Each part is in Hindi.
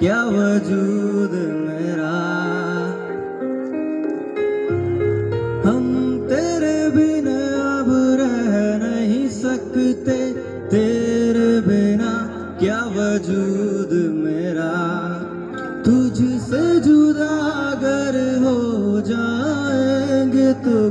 क्या वजूद मेरा? हम तेरे बिन अब रह नहीं सकते। तेरे बिना क्या वजूद मेरा? तुझसे जुदा अगर हो जाएँगे तो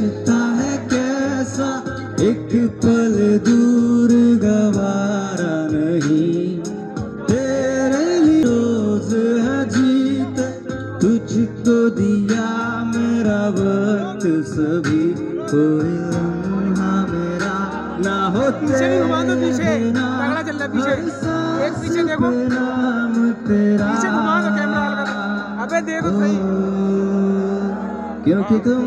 रिश्ता है कैसा? एक पल दूर गवारा नहीं। तेरे लिए रोज है जीत। तुझको दिया मेरा वक्त सभी। कोई लम्हा मेरा ना हो पीछे भी घुमा दो, पीछे। तेरे तगड़ा चल रहा पीछे। एक पीछे देखो। नाम तेरा। पीछे घुमा दो कैमरा हल्का अबे देखो सही। क्योंकि तुम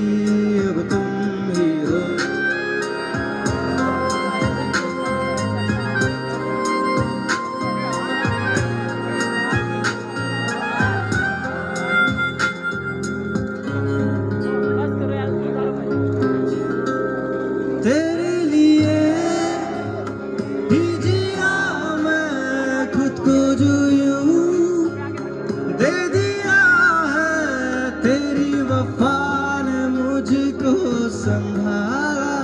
तेरे लिए ही जिया मैं खुद को जो यूँ दे दिया है तेरी वफा ने मुझको संभाला।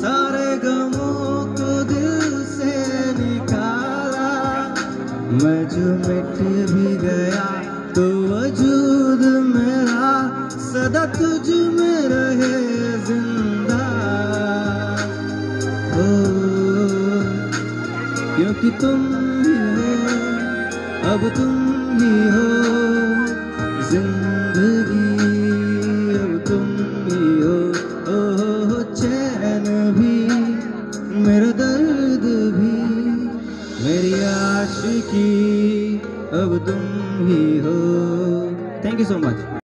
सारे गमों को दिल से निकाला। मैं जो मिट भी गया तो वजूद मेरा, सदा तुझ में रहे क्योंकि तुम ही हो, अब तुम ही हो, ज़िंदगी अब तुम ही हो। ओ हो चैन भी, मेरा दर्द भी, मेरी आशिकी अब तुम ही हो। Thank you so much